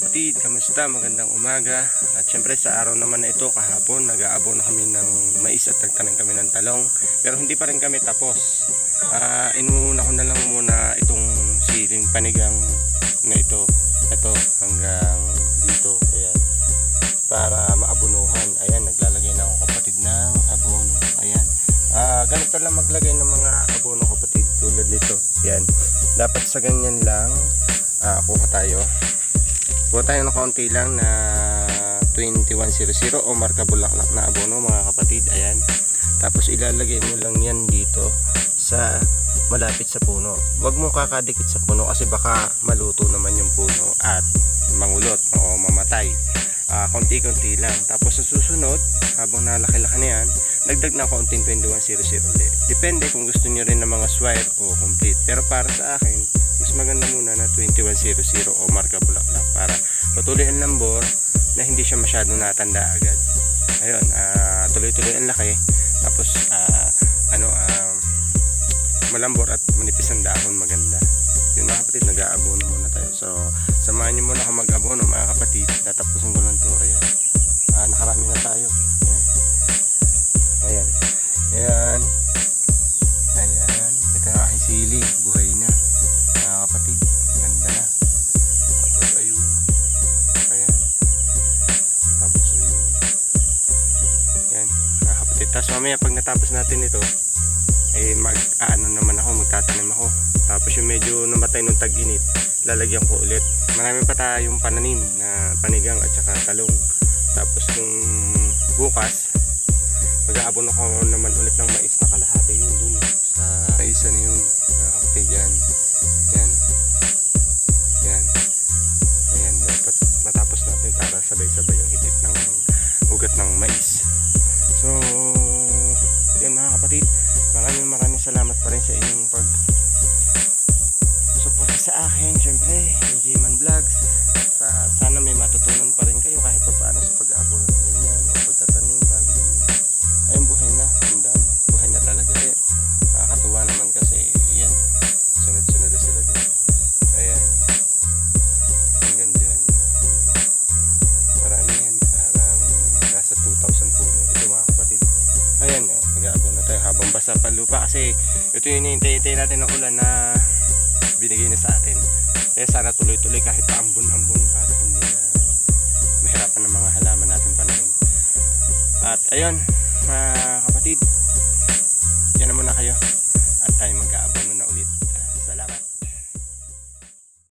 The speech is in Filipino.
kapatid, kamusta? Magandang umaga. At syempre sa araw naman na ito, kahapon, nag-aabo na kami ng mais at nagtanim kami ng talong. Pero hindi pa rin kami tapos. Ah, inuuna ko na lang muna itong siling panigang na ito. Ito, hanggang dito. Ayan. Para maabunuhan. Ayan, naglalagay na ako kapatid ng abono. Ayan. Ah, ganito lang maglagay ng mga abono kapatid tulad nito. Ayan. Dapat sa ganyan lang. Ah, kuha tayo. Kuha tayo ng kaunti lang na 2100 o marka bulaklak na abono mga kapatid. Ayan. Tapos ilalagay mo lang yan dito sa malapit sa puno. Wag mo kakadikit sa puno kasi baka maluto naman yung puno at mangulot o mamatay. Ah, konti-konti lang. Tapos sa susunod habang nalaki-laki na yan dagdag na konting 2100 ulit. Depende kung gusto nyo rin ng mga swire o complete. Pero para sa akin mas maganda muna na 2100 o marka bulaklak para patuloy ang lambor na hindi siya masyadong natanda agad. Ayun ah, tuloy-tuloy ang laki. Tapos ah, ano ah, malambor at manipis ang dahon maganda. Yun mga kapatid nag-aabono muna tayo. So samahan nyo muna ako mag-abono mga kapatid. Tatapusin ko sili buhay na. Mga kapatid ganda na. Tapos ayun. Ayan. Tapos ayun. Ayan mga kapatid. Tapos mamaya pag natapos natin ito ay mag ano naman ako magtatanim ako. Tapos yung medyo namatay nung tag-init lalagyan ko ulit. Marami pa tayong pananim na panigang at saka talong. Tapos kung bukas mag-aabon ako naman ulit ng mais na kalahati. Yun dun sa dapat matapos natin para sabay-sabay yung itit ng ugat ng mais. So yan mga kapatid maraming maraming salamat pa rin sa inyong pag suporta sa akin. Syempre J-Man Vlogs. Sa- sana may matutunan pa rin habang basa pa kasi ito yung hinihintay natin ng ulan na binigay na sa atin. Kaya sana tuloy-tuloy kahit paambon-ambon para hindi na mahirapan ng mga halaman natin panahin at ayun mga kapatid